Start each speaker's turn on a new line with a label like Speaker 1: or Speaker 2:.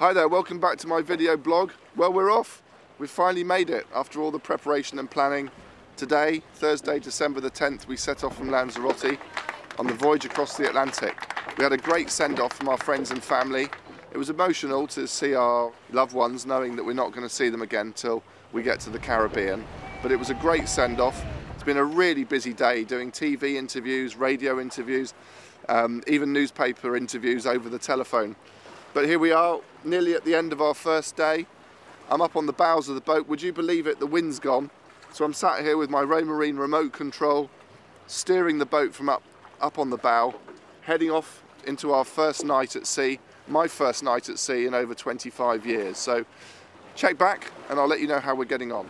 Speaker 1: Hi there, welcome back to my video blog. Well, we're off. We've finally made it after all the preparation and planning. Today, Thursday, December the 10th, we set off from Lanzarote on the voyage across the Atlantic. We had a great send-off from our friends and family. It was emotional to see our loved ones knowing that we're not going to see them again till we get to the Caribbean. But it was a great send-off. It's been a really busy day doing TV interviews, radio interviews, um, even newspaper interviews over the telephone. But here we are, nearly at the end of our first day. I'm up on the bows of the boat. Would you believe it? The wind's gone. So I'm sat here with my Raymarine remote control, steering the boat from up, up on the bow, heading off into our first night at sea, my first night at sea in over 25 years. So check back and I'll let you know how we're getting on.